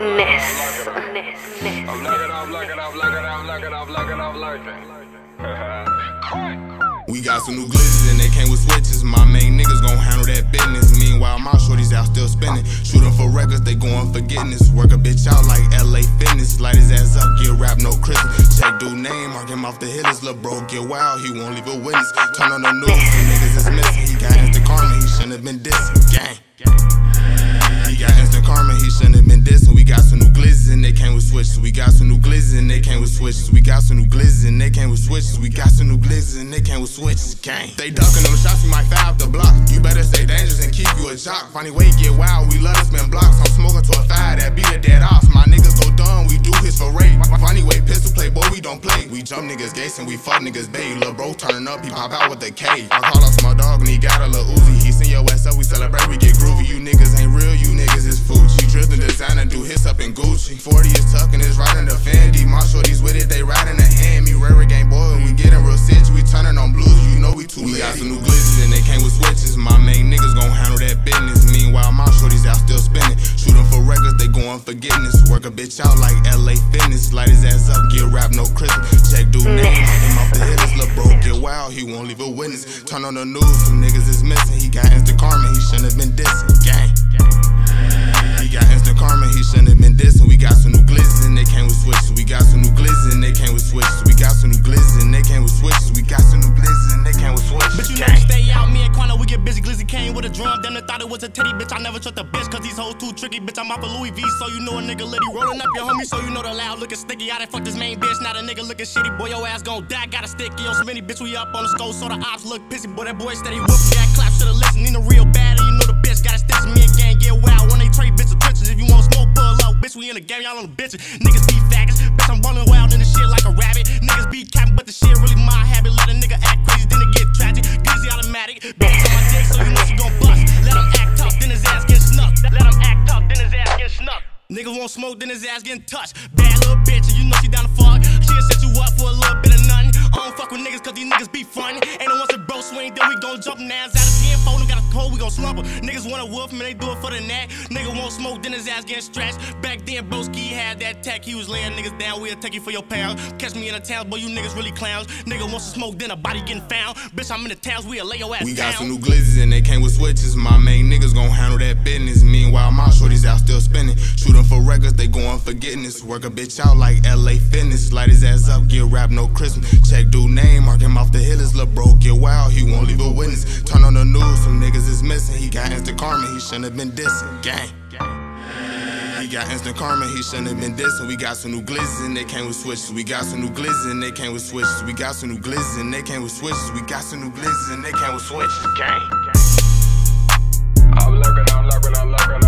Ness, Oh, ness, uh, ness. I'm looking, I'm looking, I'm looking, I'm looking, I'm looking, I'm looking. We got some new glizzes and they came with switches. My main niggas gon' handle that business. Meanwhile, my shorties out still spinning. Shooting for records, they going forgetness. Work a bitch out like LA Fitness. Light his ass up, get rap, no Christmas. Check dude name, mark him off the hitters. Lil' bro, get wild, he won't leave a witness. Turn on the news, some niggas is missing. Got instant karma, he shouldn't have been dissing. Gang. He got instant karma, he shouldn't have been dissing. We got some new glizzes and they came with switches. We got some new glizzes and they came with switches. We got some new glizzes and they came with switches. We got some new glizzes and they came with switches. Gang. They ducking them shots, we might fire the block. You better stay dangerous and keep you a jock. Funny way, get wild, we love to spin blocks. I'm smoking to a fire that beat a dead off. My niggas go dumb, we do his for rape. Funny way, pistol play, boy, we don't play. Jump niggas gates and we fuck niggas bay. Lil' bro turn up, he pop out with the K. I call up my dog and he got a little Uzi. He send your ass up, we celebrate, we get groovy. You niggas ain't real, you niggas is Fuji. Drifting designer, do hits up in Gucci. 40 is tucking, is right in the Fendi. My shorties with it, they riding the hand. Me rare game boy, we getting real sit. We turning on blues, you know we too We got some new glizzes and they came with switches. My main niggas gon' handle that business. Meanwhile, my shorties out still spinning. Shooting for records, they going forgiveness. Work a bitch out like LA Fitness. Light his ass up, get rap, no Christmas. Wild, he won't leave a witness. Turn on the news, some niggas is missing. He got instant karma, he shouldn't have been dissing. Gang. He got instant karma, he shouldn't have been dissing. We got some new glizzes and they came with switches. We got some new glizzes and they came with switches. Drum, damn, they thought it was a teddy, bitch. I never trust a bitch, cause these hoes too tricky, bitch. I'm off of Louis V, so you know a nigga litty. Rolling up your homie, so you know the loud looking sticky. I done fuck this main bitch, now the nigga looking shitty. Boy, your ass gon' die, got a sticky. Yo, so many bitch, we up on the scope, so the ops look pissy. Boy, that boy steady whoop, yeah, clap, shoulda listened. Need a real bad, and you know the bitch got a stitch. Me and gang get wild when they trade bitches trenches. If you want smoke, pull up, bitch, we in the game, y'all on the bitches. Niggas be faggots, bitch, I'm running wild in the shit like a rabbit. Niggas be capping, but the shit really my habit. Let a nigga act crazy, then it get tragic. Glizzy automatic, bitch smoke, then his ass getting touched. Bad little bitch, and you know she down to fuck. She'll set you up for a little bit of nothing. I don't fuck with niggas, cause these niggas be fun. No once a bro swing, then we gon' jump nads out cold, we gon' slump 'em. Niggas want a wolf, man, they do it for the neck. Nigga won't smoke, then his ass getting stretched. Back then, broski had that tech. He was laying niggas down, we'll take you for your pound. Catch me in the town, boy, you niggas really clowns. Nigga wants to smoke, then a body getting found. Bitch, I'm in the towns, we'll lay your ass We down. got some new glizzes and they came with switches. My main niggas gon' handle that business. Meanwhile, my shorties out still spinning. Shooting for records, they going forgetness. Work a bitch out like LA Fitness. Light his ass up, get rap, no Christmas. Check dude name, mark him off the hitters. Lil' bro, get wild, won't leave a witness. Turn on the news, some niggas is missing. He got instant karma, he shouldn't have been dissing. Gang. He got instant karma, he shouldn't have been dissing. We got some new glizzes and they came with switches. We got some new glizzes and they came with switches. We got some new glizzes and they came with switches. We got some new glizzes and they came with switches. Gang. I'm looking, I'm looking, I'm looking,